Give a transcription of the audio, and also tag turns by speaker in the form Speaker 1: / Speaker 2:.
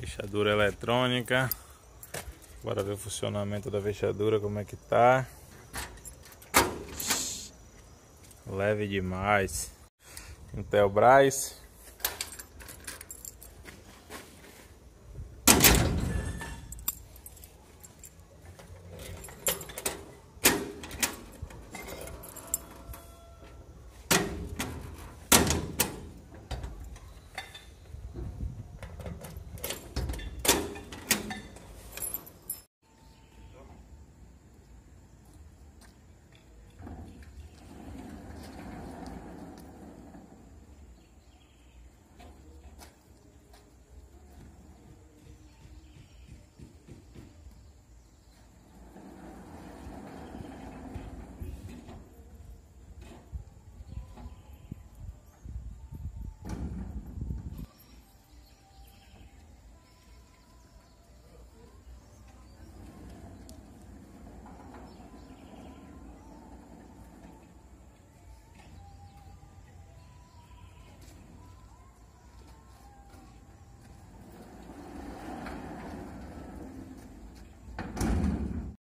Speaker 1: Fechadura eletrônica. Bora ver o funcionamento da fechadura, como é que tá. Leve demais. Intelbras.